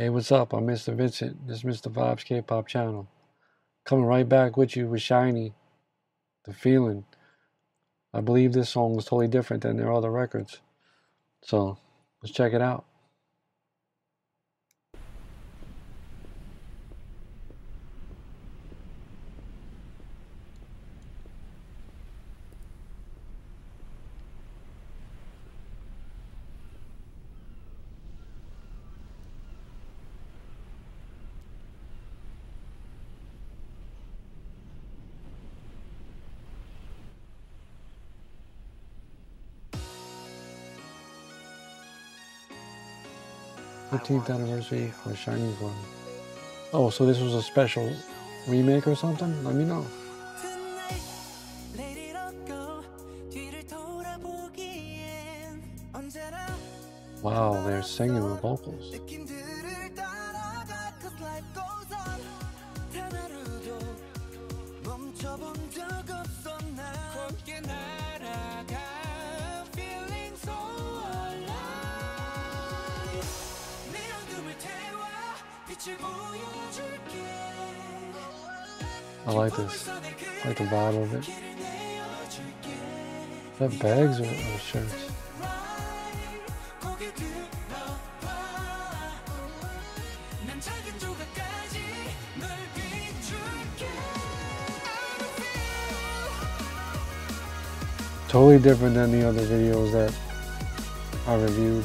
Hey, what's up? I'm Mr. Vincent. This is Mr. Vibes K-pop channel. Coming right back with you with SHINee, The Feeling. I believe this song is totally different than their other records. So, let's check it out. Fifteenth anniversary for SHINee's one. Oh, so this was a special remake or something? Let me know. Wow, they're singing with vocals. I like this. I like the vibe of it. Is that bags or, or shirts? Totally different than the other videos that I reviewed,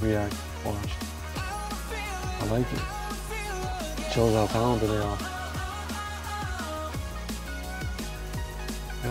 react, watched. I like it. Shows how talented they are.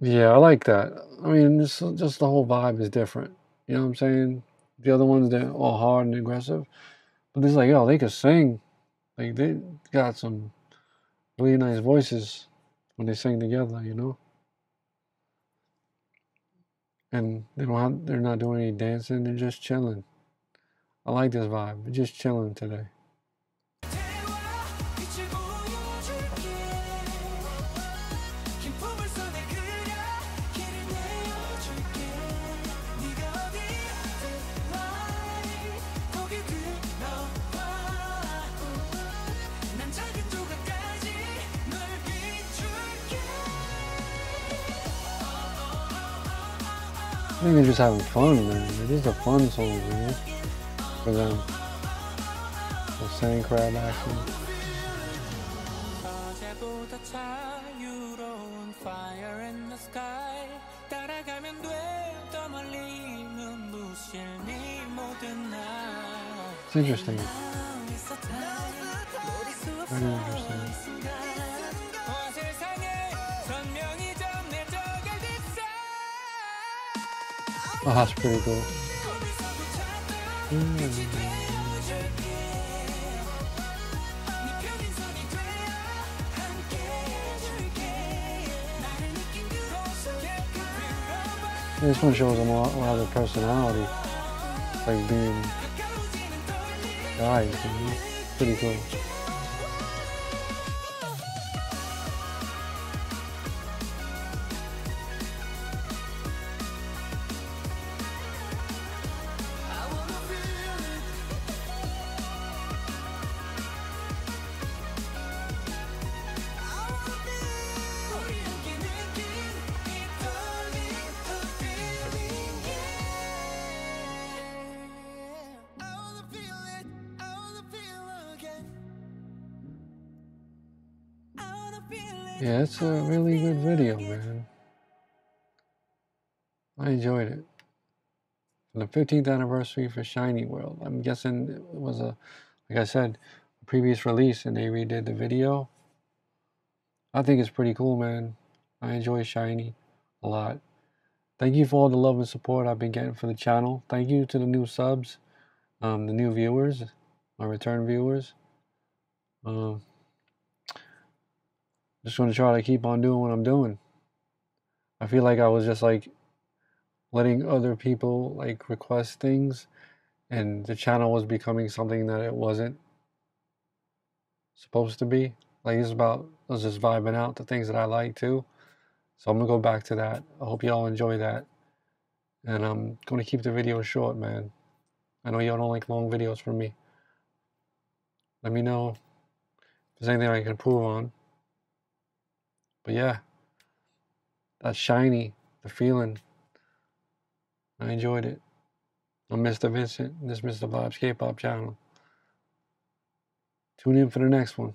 Yeah, I like that. I mean, just just the whole vibe is different. You know what I'm saying? The other ones they're all hard and aggressive, but it's like, yo, they can sing. Like they got some really nice voices when they sing together. You know, and they don't have, they're not doing any dancing. They're just chilling. I like this vibe. Just chilling today. I think they're just having fun, man. These are fun songs, man. For them. The sand crab action. It's interesting. Very interesting. Oh, that's pretty cool. This one shows a lot, a lot of personality, like being guys. Pretty cool. Yeah, it's a really good video, man. I enjoyed it. the 15th anniversary for SHINee World. I'm guessing it was a, like I said, previous release, and they redid the video. I think it's pretty cool, man. I enjoy SHINee a lot. Thank you for all the love and support I've been getting for the channel. Thank you to the new subs, um, the new viewers, my return viewers. Um, just going to try to keep on doing what I'm doing. I feel like I was just like letting other people like request things and the channel was becoming something that it wasn't supposed to be. Like it's about I was just vibing out the things that I like too. So I'm gonna go back to that. I hope y'all enjoy that. And I'm gonna keep the video short, man. I know y'all don't like long videos from me. Let me know if there's anything I can improve on. But yeah, that SHINee, the feeling. I enjoyed it. I'm Mr. Vincent. This is Mr. Vibes K-pop channel. Tune in for the next one.